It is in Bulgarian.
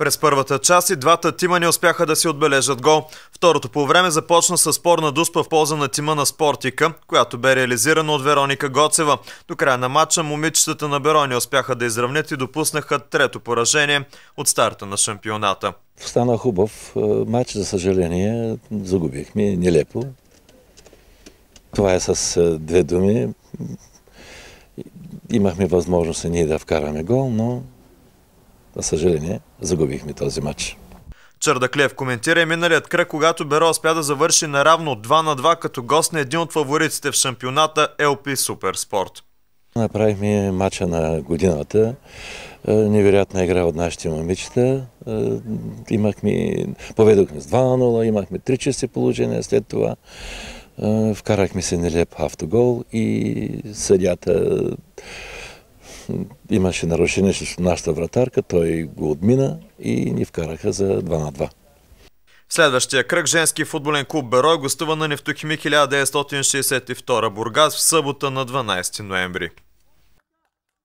През първата част и двата тима не успяха да си отбележат гол. Второто по време започна с спорна дуспа в полза на тима на Спортика, която бе реализирана от Вероника Гоцева. До края на матча момичетата на Берони успяха да изравнят и допуснаха трето поражение от старта на шампионата. Стана хубав матч, за съжаление загубихме нелепо. Това е с две думи. Имахме възможност ние да вкараме гол, но за съжаление, загубихме този матч. Чардаклев коментира и миналият кръг, когато Беро успя да завърши наравно 2 на 2 като гост на един от фаворитите в шампионата LP Суперспорт. Направихме матча на годината. Е, невероятна игра от нашите момичета. Е, имахме, поведохме с 2 на 0, имахме 3 чести положения след това. Е, вкарахме се нелеп автогол и съдята имаше нарушение с нашата вратарка, той го отмина и ни вкараха за 2 на 2. Следващия кръг женски футболен клуб Берой гостува на Нефтохими 1962 Бургас в събота на 12 ноември.